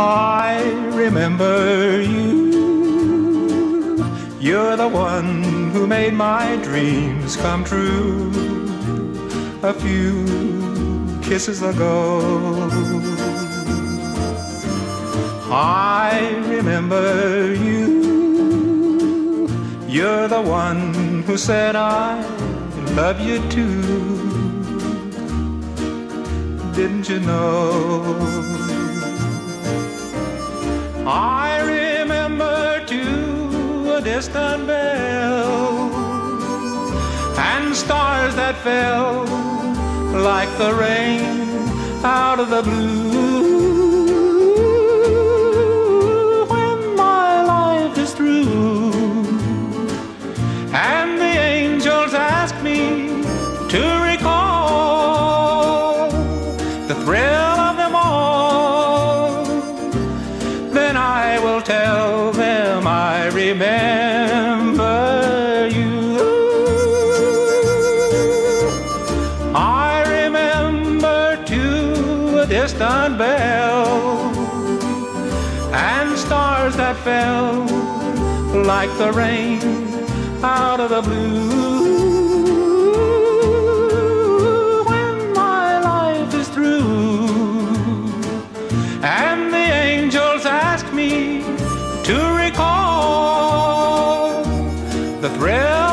I remember you. You're the one who made my dreams come true a few kisses ago. I remember you. You're the one who said I love you too. Didn't you know? I remember too a distant bell and stars that fell like the rain out of the blue. When my life is through and the angels ask me to I will tell them I remember you. I remember too a distant bell and stars that fell like the rain out of the blue the thrill